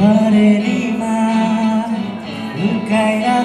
我には向かいな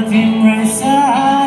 nothing right side